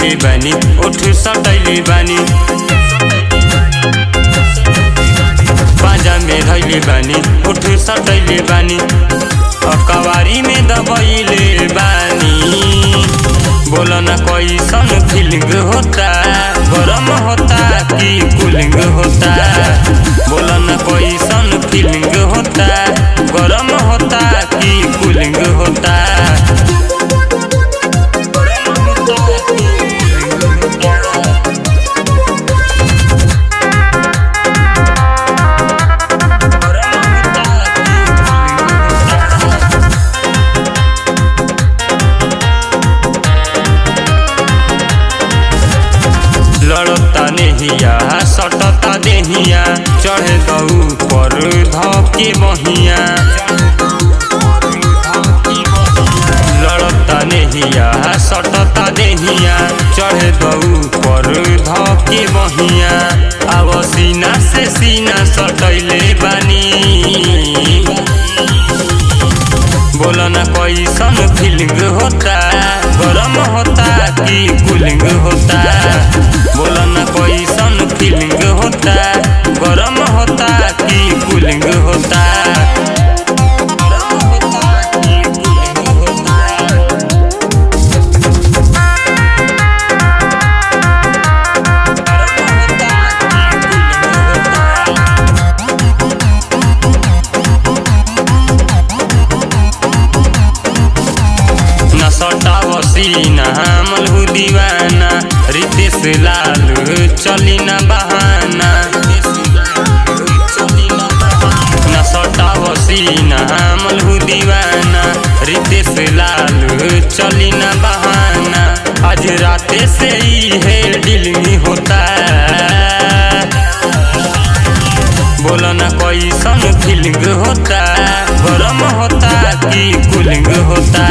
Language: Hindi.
सटैले बानी। पाजा में धैले बानी, उठ सटैले बानी। अकवारी में दबैले बानी। बोल न कैसन फीलिंग होता, गरम होता कि कूलिंग होता। नेहिया सटता देहिया चढ़े दऊ पर धके बहिया लड़ता नेहिया सटता देहिया चढ़े दऊ पर धके बहिया अब सीना से सीना सटैले बानी। बोल न कैसन फीलिंग होता, गरम होता कि कूलिंग होता। होता कि कूलिंग होता। वसीना मलहु दीवाना रितेश लाल चली न बहाना। नसटा मलहू दीवाना रितेश लाल चली ना बहाना। आज राते से ही है डीलिंग होता। बोला ना कोई कैसन फीलिंग होता, गरम होता कि कूलिंग होता।